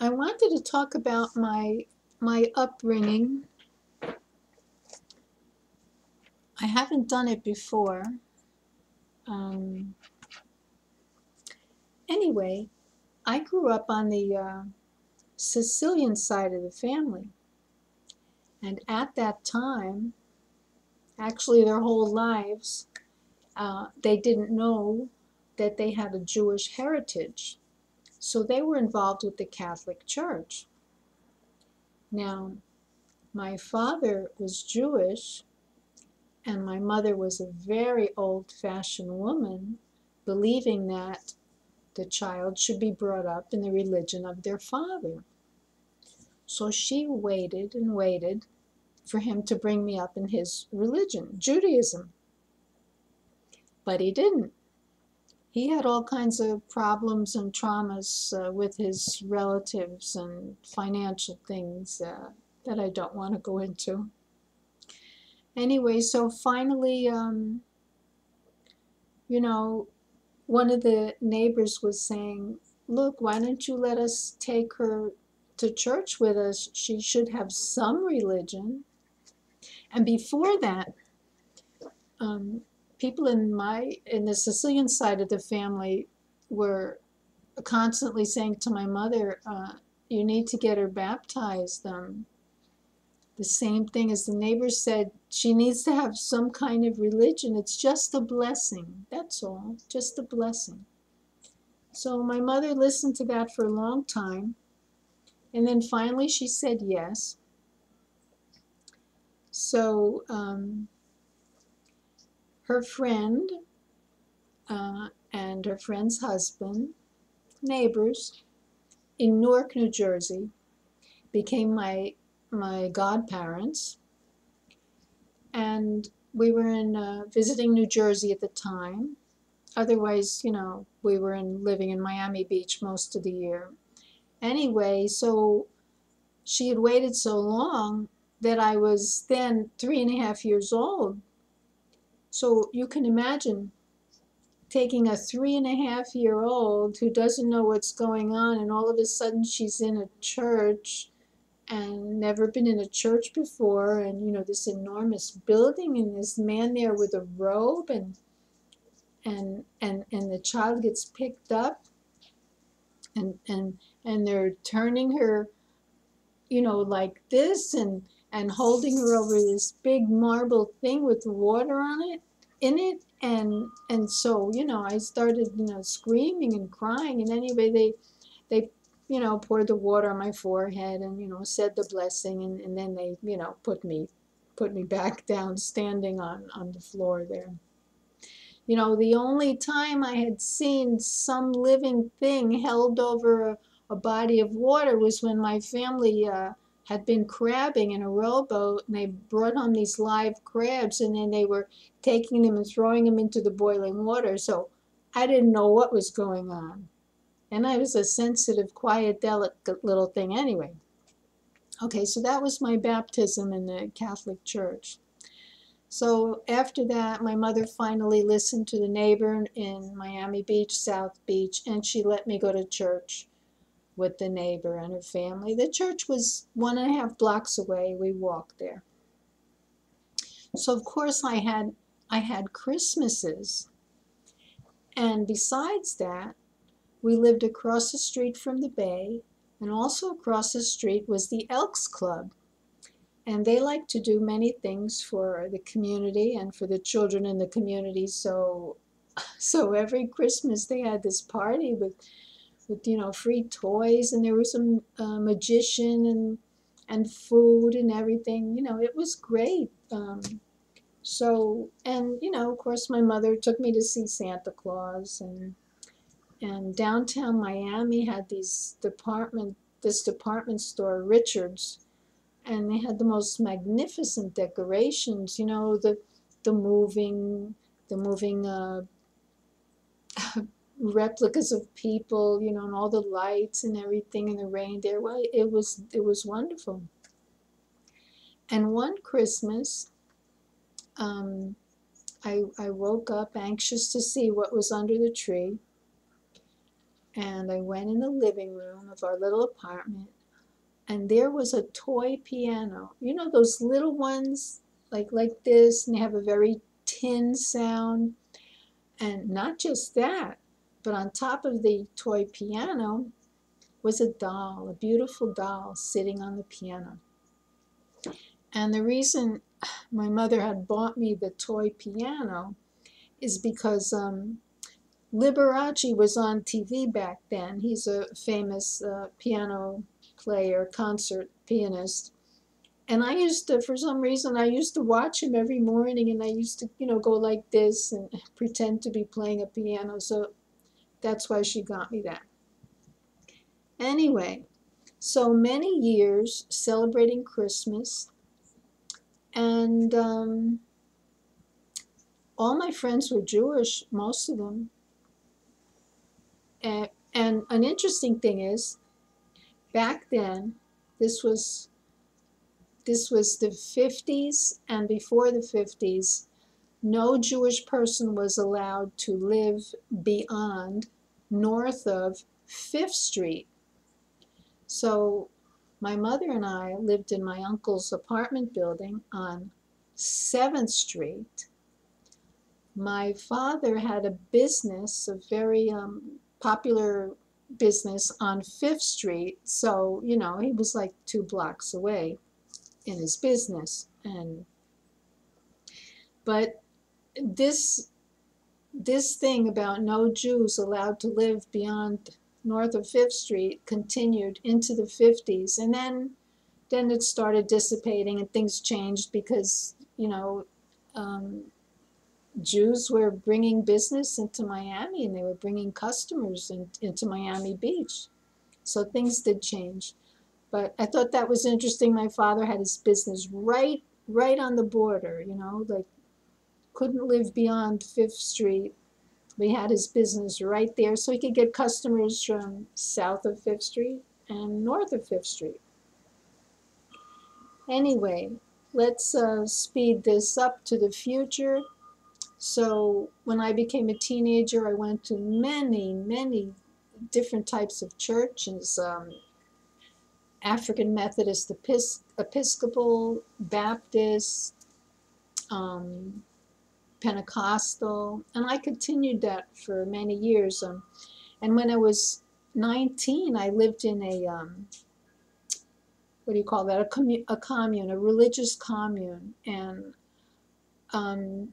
I wanted to talk about my my upbringing. I haven't done it before. Um, anyway, I grew up on the uh, Sicilian side of the family. And at that time, actually their whole lives, uh, they didn't know that they had a Jewish heritage. So they were involved with the Catholic Church. Now, my father was Jewish, and my mother was a very old fashioned woman, believing that the child should be brought up in the religion of their father. So she waited and waited for him to bring me up in his religion, Judaism. But he didn't he had all kinds of problems and traumas uh, with his relatives and financial things uh, that I don't want to go into. Anyway, so finally, um, you know, one of the neighbors was saying, Look, why don't you let us take her to church with us? She should have some religion. And before that, um, people in my in the Sicilian side of the family were constantly saying to my mother, uh, "You need to get her baptized." Um, the same thing as the neighbors said, she needs to have some kind of religion. It's just a blessing. That's all. Just a blessing. So my mother listened to that for a long time. And then finally she said yes. So um, her friend uh, and her friend's husband, neighbors in Newark, New Jersey, became my my godparents, and we were in uh, visiting New Jersey at the time. Otherwise, you know, we were in living in Miami Beach most of the year. Anyway, so she had waited so long that I was then three and a half years old so you can imagine taking a three and a half year old who doesn't know what's going on, and all of a sudden she's in a church and never been in a church before, and you know, this enormous building, and this man there with a robe, and and and and the child gets picked up and and and they're turning her you know like this and and holding her over this big marble thing with water on it in it and and so you know I started you know screaming and crying and anyway they they you know poured the water on my forehead and you know said the blessing and, and then they you know put me put me back down standing on on the floor there. You know the only time I had seen some living thing held over a, a body of water was when my family uh, had been crabbing in a rowboat and they brought home these live crabs and then they were taking them and throwing them into the boiling water. So I didn't know what was going on. And I was a sensitive, quiet, delicate little thing anyway. Okay, so that was my baptism in the Catholic Church. So after that, my mother finally listened to the neighbor in Miami Beach, South Beach, and she let me go to church with the neighbor and her family. The church was one and a half blocks away. We walked there. So of course I had I had Christmases. And besides that, we lived across the street from the bay, and also across the street was the Elks Club. And they like to do many things for the community and for the children in the community. So, so every Christmas they had this party with with you know free toys and there was a, a magician and and food and everything you know it was great um, so and you know of course my mother took me to see santa claus and and downtown miami had these department this department store richards and they had the most magnificent decorations you know the the moving the moving uh, replicas of people, you know, and all the lights and everything and the reindeer. Well, it was it was wonderful. And one Christmas, um, I I woke up anxious to see what was under the tree. and I went in the living room of our little apartment, and there was a toy piano. You know those little ones, like like this, and they have a very tin sound. And not just that, but on top of the toy piano was a doll, a beautiful doll sitting on the piano. And the reason my mother had bought me the toy piano is because um, Liberace was on TV back then. He's a famous uh, piano player, concert pianist. And I used to, for some reason, I used to watch him every morning and I used to, you know, go like this and pretend to be playing a piano. So that's why she got me that. Anyway, so many years celebrating Christmas and um, all my friends were Jewish, most of them. And, and an interesting thing is, back then, this was this was the 50s and before the 50s, no Jewish person was allowed to live beyond north of Fifth Street. So my mother and I lived in my uncle's apartment building on 7th Street. My father had a business, a very um, popular business on Fifth Street. So, you know, he was like two blocks away in his business. And, but this, this thing about no Jews allowed to live beyond north of Fifth Street continued into the 50s. And then, then it started dissipating and things changed because, you know, um, Jews were bringing business into Miami and they were bringing customers in, into Miami Beach. So things did change. But I thought that was interesting. My father had his business right, right on the border, you know, like couldn't live beyond Fifth Street. We had his business right there, so he could get customers from south of Fifth Street and north of Fifth Street. Anyway, let's uh, speed this up to the future. So when I became a teenager, I went to many, many different types of churches. Um, African Methodist Epis Episcopal, Baptist, um, Pentecostal, and I continued that for many years. Um, and when I was 19, I lived in a, um, what do you call that, a, commu a commune, a religious commune. And, um,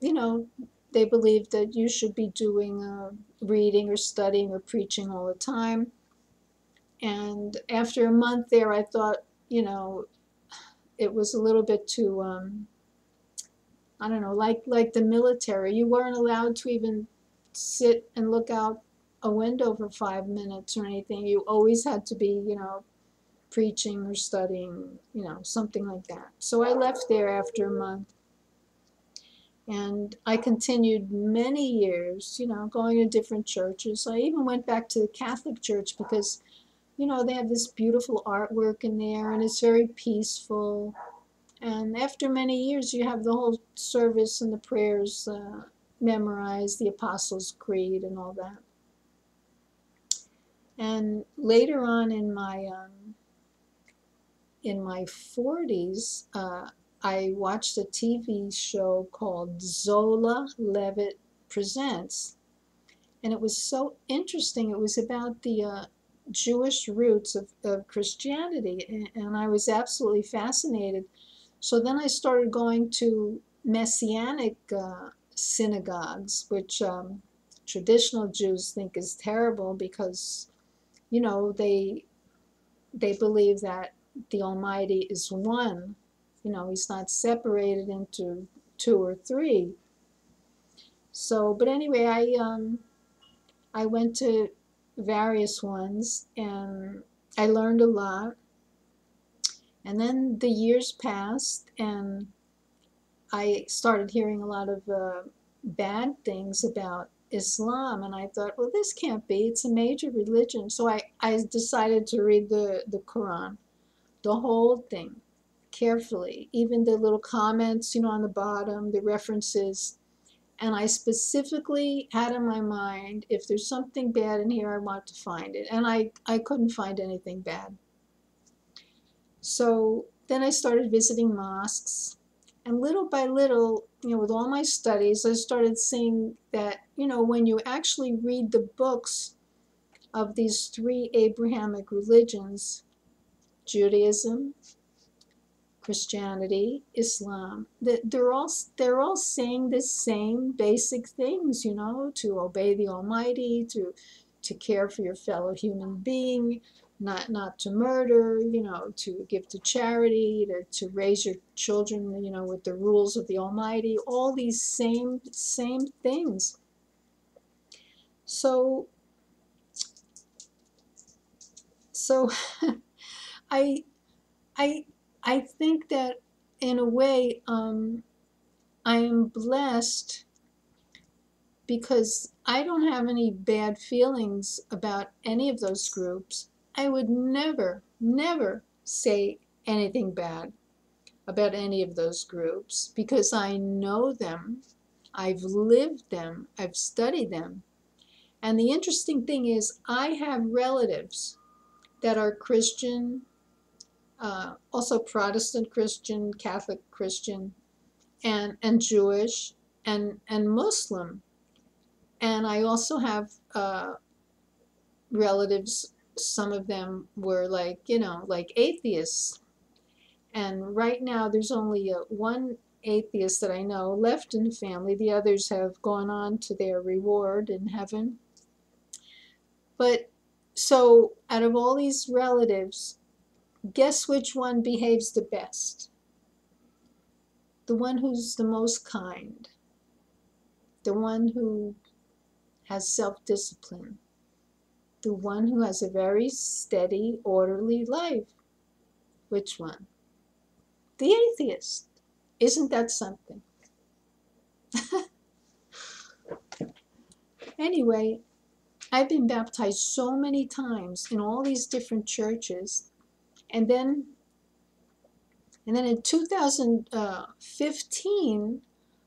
you know, they believed that you should be doing uh, reading or studying or preaching all the time. And after a month there, I thought, you know, it was a little bit too, um, I don't know, like like the military. You weren't allowed to even sit and look out a window for five minutes or anything. You always had to be, you know, preaching or studying, you know, something like that. So I left there after a month. And I continued many years, you know, going to different churches. I even went back to the Catholic Church because you know, they have this beautiful artwork in there and it's very peaceful. And after many years, you have the whole service and the prayers uh, memorized, the Apostles' Creed and all that. And later on in my um, in my 40s, uh, I watched a TV show called Zola Levitt Presents. And it was so interesting. It was about the uh, Jewish roots of, of Christianity, and, and I was absolutely fascinated. So then I started going to Messianic uh, synagogues, which um, traditional Jews think is terrible because, you know, they they believe that the Almighty is one. You know, He's not separated into two or three. So, but anyway, I um, I went to various ones and I learned a lot. And then the years passed and I started hearing a lot of uh, bad things about Islam and I thought, well, this can't be. It's a major religion. So I, I decided to read the, the Quran, the whole thing, carefully, even the little comments, you know, on the bottom, the references. And I specifically had in my mind, if there's something bad in here, I want to find it. And I, I couldn't find anything bad. So then I started visiting mosques. And little by little, you know, with all my studies, I started seeing that, you know, when you actually read the books of these three Abrahamic religions, Judaism, Christianity, Islam, that they're all they're all saying the same basic things, you know, to obey the Almighty, to to care for your fellow human being, not not to murder, you know, to give to charity, to, to raise your children, you know, with the rules of the Almighty, all these same same things. So so I I I think that in a way um, I am blessed because I don't have any bad feelings about any of those groups. I would never, never say anything bad about any of those groups because I know them, I've lived them, I've studied them. And the interesting thing is, I have relatives that are Christian, uh, also Protestant Christian, Catholic Christian, and, and Jewish, and, and Muslim. And I also have uh, relatives some of them were like, you know, like atheists. And right now there's only a, one atheist that I know left in the family. The others have gone on to their reward in heaven. But so out of all these relatives, guess which one behaves the best? The one who's the most kind. The one who has self-discipline the one who has a very steady, orderly life. Which one? The atheist. Isn't that something? anyway, I've been baptized so many times in all these different churches. And then and then in 2015, uh,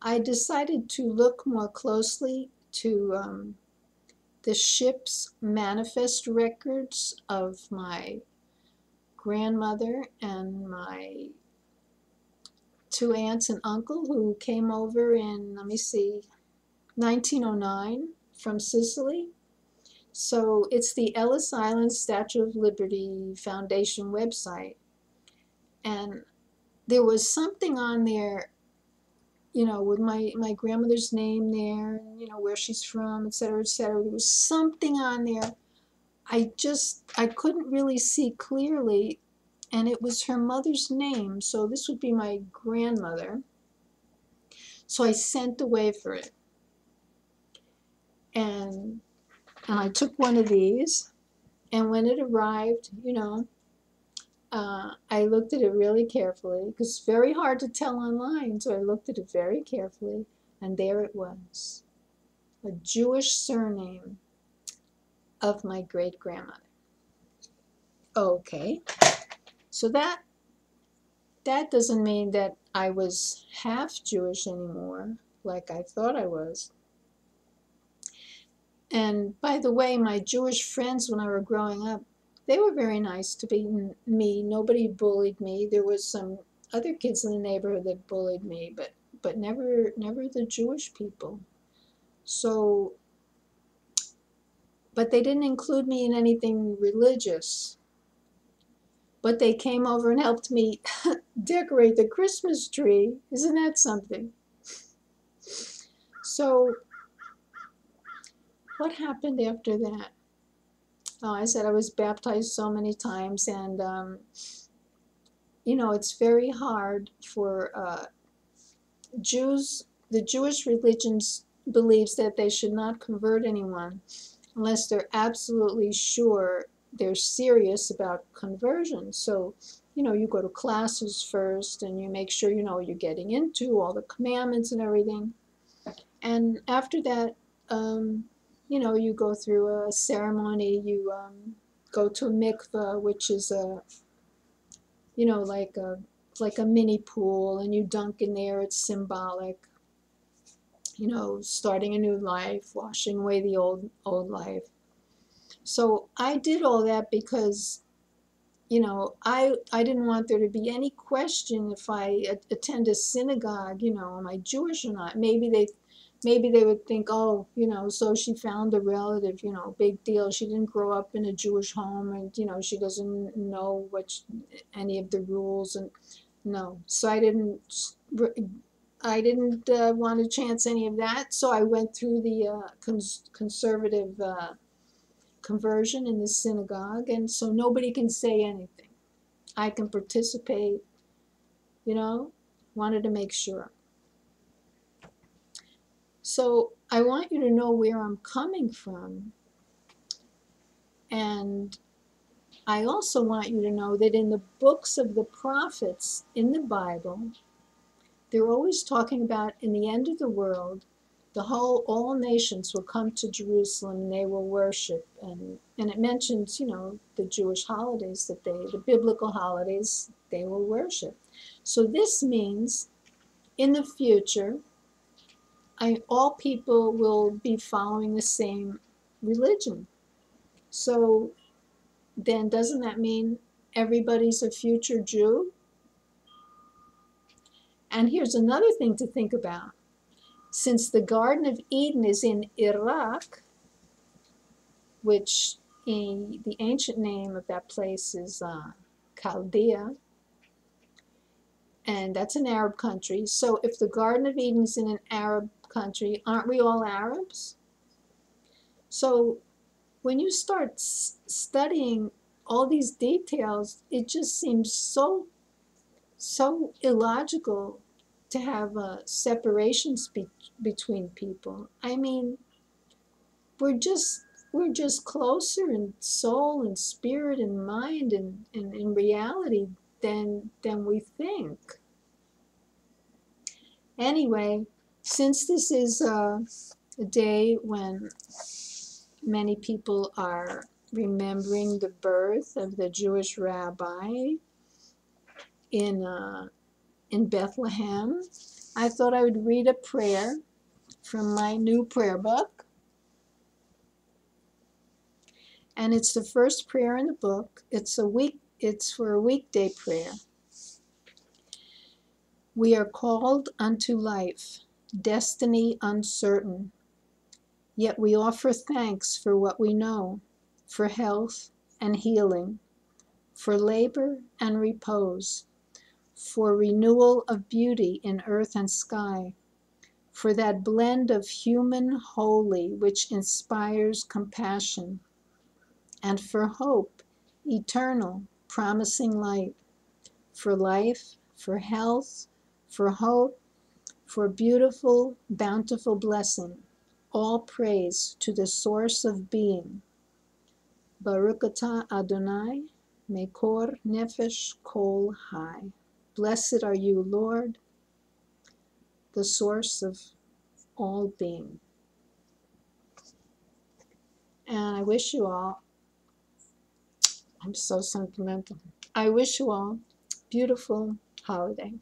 I decided to look more closely to um, the ship's manifest records of my grandmother and my two aunts and uncle who came over in, let me see, 1909 from Sicily. So it's the Ellis Island Statue of Liberty Foundation website. And there was something on there you know, with my, my grandmother's name there, you know, where she's from, et cetera, et cetera. There was something on there. I just, I couldn't really see clearly, and it was her mother's name, so this would be my grandmother. So I sent away for it. And, and I took one of these, and when it arrived, you know, uh, I looked at it really carefully because it's very hard to tell online. So I looked at it very carefully, and there it was a Jewish surname of my great grandmother. Okay, so that that doesn't mean that I was half Jewish anymore, like I thought I was. And by the way, my Jewish friends when I were growing up, they were very nice to be me. Nobody bullied me. There was some other kids in the neighborhood that bullied me, but but never never the Jewish people. So but they didn't include me in anything religious. But they came over and helped me decorate the Christmas tree. Isn't that something? So what happened after that? Uh, I said I was baptized so many times, and um, you know, it's very hard for uh, Jews. The Jewish religion believes that they should not convert anyone unless they're absolutely sure they're serious about conversion. So, you know, you go to classes first and you make sure you know you're getting into, all the commandments and everything. And after that, um, you know, you go through a ceremony, you um, go to a mikveh, which is a, you know, like a, like a mini pool, and you dunk in there, it's symbolic. you know, starting a new life, washing away the old old life. So I did all that because you know, I I didn't want there to be any question if I attend a synagogue, you know, am I Jewish or not? Maybe they maybe they would think, oh, you know, so she found a relative, you know, big deal. She didn't grow up in a Jewish home and, you know, she doesn't know what sh- any of the rules and no. So I didn't I didn't uh, want to chance any of that. So I went through the uh, cons- conservative uh, conversion in the synagogue and so nobody can say anything. I can participate, you know, wanted to make sure. So I want you to know where I'm coming from. And I also want you to know that in the books of the prophets in the Bible, they're always talking about in the end of the world, the whole all nations will come to Jerusalem and they will worship and and it mentions, you know, the Jewish holidays that they the biblical holidays they will worship. So this means in the future I, all people will be following the same religion. So then doesn't that mean everybody's a future Jew? And here's another thing to think about. Since the Garden of Eden is in Iraq, which the ancient name of that place is uh, Chaldea, and that's an Arab country. So if the Garden of Eden is in an Arab country, aren't we all Arabs? So when you start studying all these details, it just seems so so illogical to have uh, separations be- between people. I mean, we're just we're just closer in soul and spirit and mind and, and in reality than than we think. Anyway, since this is uh, a day when many people are remembering the birth of the Jewish rabbi in uh, in Bethlehem, I thought I would read a prayer from my new prayer book. And it's the first prayer in the book. It's a week it's for a weekday prayer. We are called unto life, destiny uncertain. Yet we offer thanks for what we know, for health and healing, for labor and repose, for renewal of beauty in earth and sky, for that blend of human holy which inspires compassion, and for hope, eternal, promising light, for life, for health, for hope, for beautiful, bountiful blessing. All praise to the source of being. Baruch atah Adonai, Mekor Nefesh Kol Hai. Blessed are you, Lord, the source of all being. And I wish you all, I'm so sentimental. I wish you all beautiful holiday.